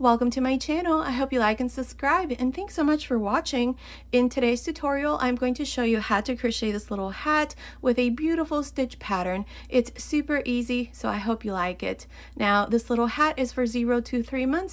Welcome to my channel. I hope you like and subscribe and thanks so much for watching. In today's tutorial, I'm going to show you how to crochet this little hat with a beautiful stitch pattern. It's super easy, so I hope you like it. Now, this little hat is for 0 to 3 months